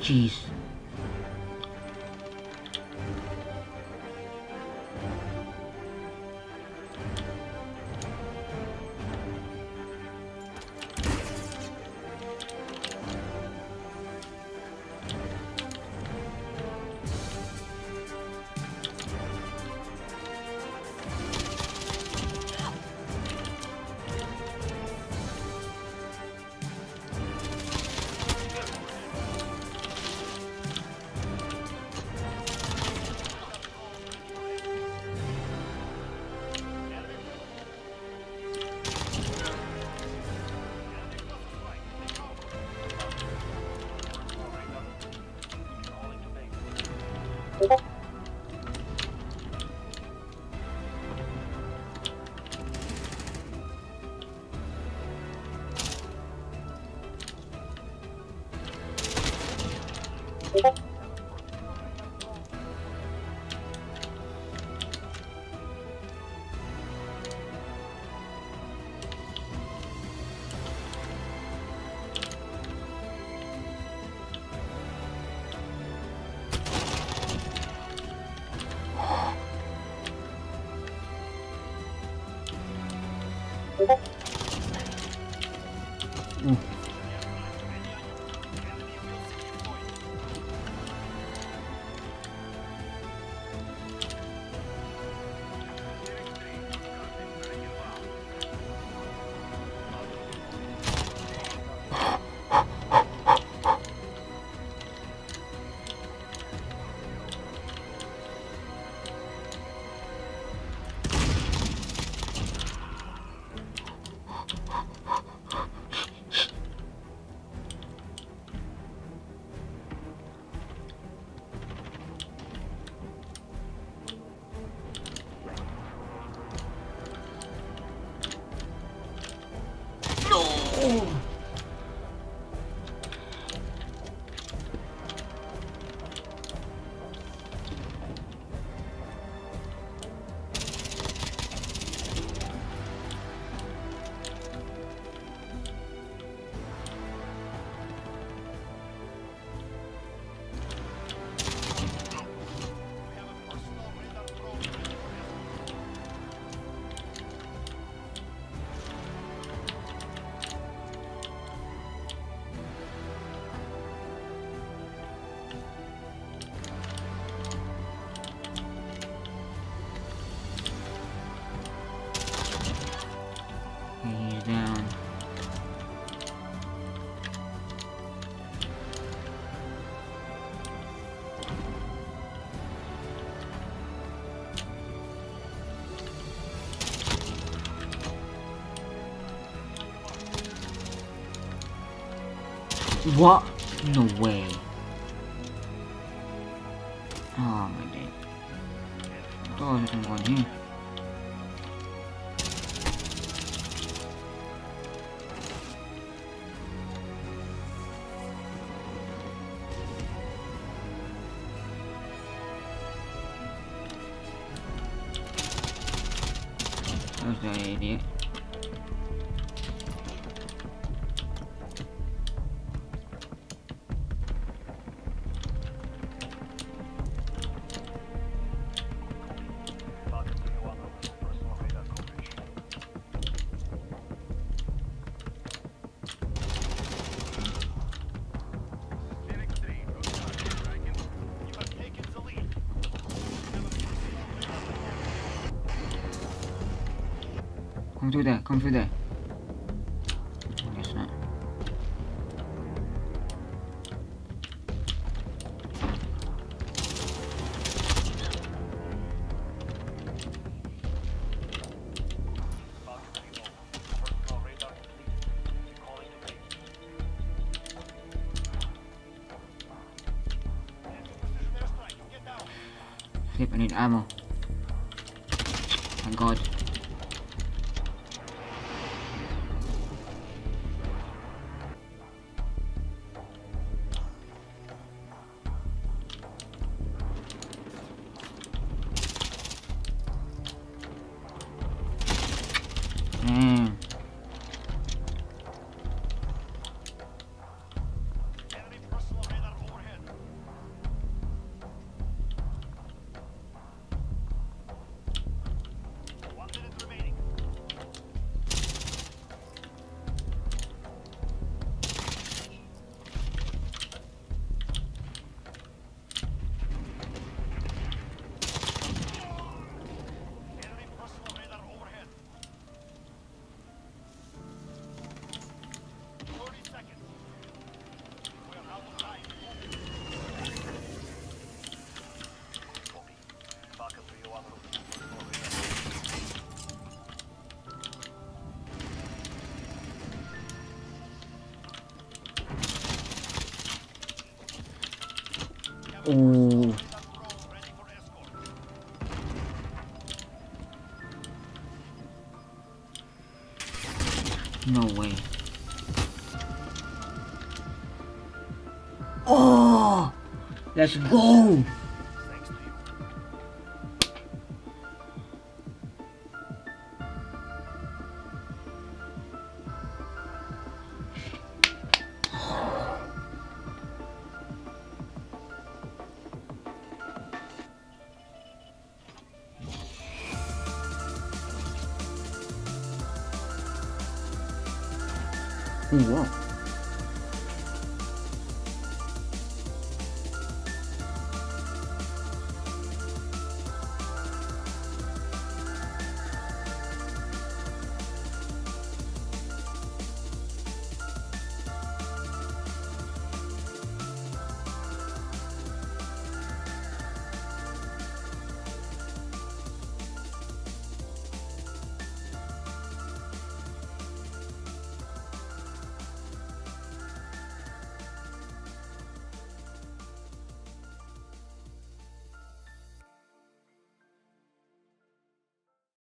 Cheese. Jeez. He's What? No way. Oh my god. Todo es un coño. That was an idiot. Come through there, come through there. Guess not. I need ammo. Thank God. Ooh. No way. Oh! Let's go! Ooh, wow.